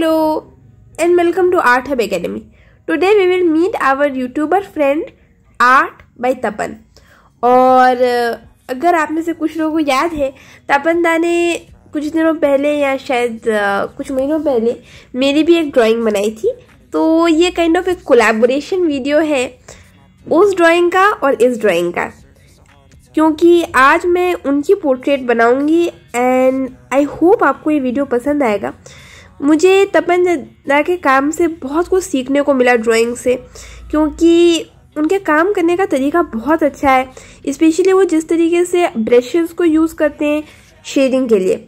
Hello and welcome to Art Hub Academy. Today we will meet our YouTuber friend, Art by Tapan. और अगर आप में से कुछ लोगों को याद है तपन दा ने कुछ दिनों पहले या शायद कुछ महीनों पहले मेरी भी एक ड्राइंग बनाई थी तो ये काइंड ऑफ़ एक कोलैबोरेशन वीडियो है उस ड्राइंग का और इस ड्राइंग का क्योंकि आज मैं उनकी पोर्ट्रेट बनाऊँगी एंड आई होप आपको ये वीडियो पसंद आएगा मुझे तपन दा के काम से बहुत कुछ सीखने को मिला ड्राइंग से, क्योंकि उनके काम करने का तरीका बहुत अच्छा है स्पेशली वो जिस तरीके से ब्रशेस को यूज़ करते हैं शेडिंग के लिए।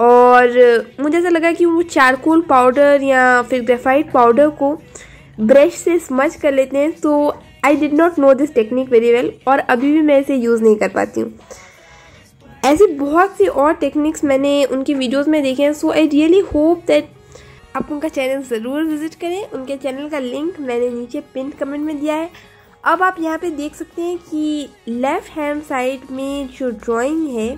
और मुझे ऐसा लगा कि वो चारकोल पाउडर या फिर ग्रेफाइट पाउडर को ब्रश से स्मच कर लेते हैं तो I did not know this technique very well और अभी भी मैं इसे यूज़ नहीं कर पाती हूँ। ऐसी बहुत सी और टेक्निक्स मैंने उनकी वीडियोस में देखे हैं so I really hope that आप उनका चैनल ज़रूर विज़िट करें। उनके चैनल का लिंक मैंने नीचे पिन कमेंट में दिया है। अब आप यहाँ पे देख सकते हैं कि लेफ़्ट हैंड साइड में जो ड्राइंग है,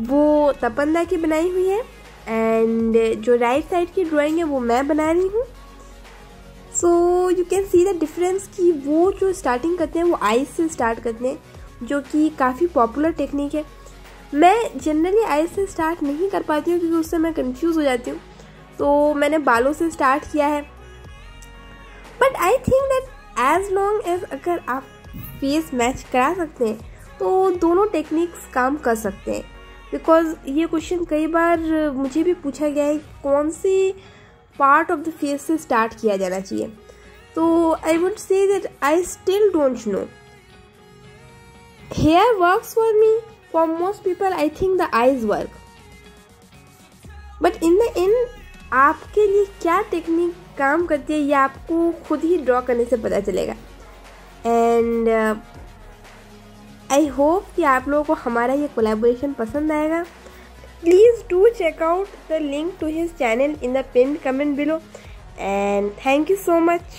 वो तपंदा की बनाई हुई है एंड जो राइट साइड की ड्राइंग है, वो मैं बना रही हूँ। So you can see the difference कि वो जो स्टार्टिंग करते हैं, वो आइज़ से स्टार्ट करते हैं, जो कि काफ़ी पॉपुलर टेक्निक है। मैं जनरली आई से स्टार्ट नहीं कर पाती हूँ क्योंकि उससे मैं कंफ्यूज हो जाती हूँ। तो मैंने बालों से स्टार्ट किया है। But I think that as long as अगर आप फेस मैच करा सकते हैं तो दोनों टेक्निक्स काम कर सकते हैं। बिकॉज़ ये क्वेश्चन कई बार मुझे भी पूछा गया है कौन सी पार्ट ऑफ़ द फेस से स्टार्ट किया जाना चाहिए। तो I would say that I still don't know here works for me for most people I think the eyes work but in the end आपके लिए क्या टेक्निक काम करती है, ये आपको खुद ही ड्रॉ करने से पता चलेगा। एंड आई होप कि आप लोगों को हमारा ये कोलेबोरेशन पसंद आएगा। Please do check out the link to his channel in the pinned comment below. And thank you so much.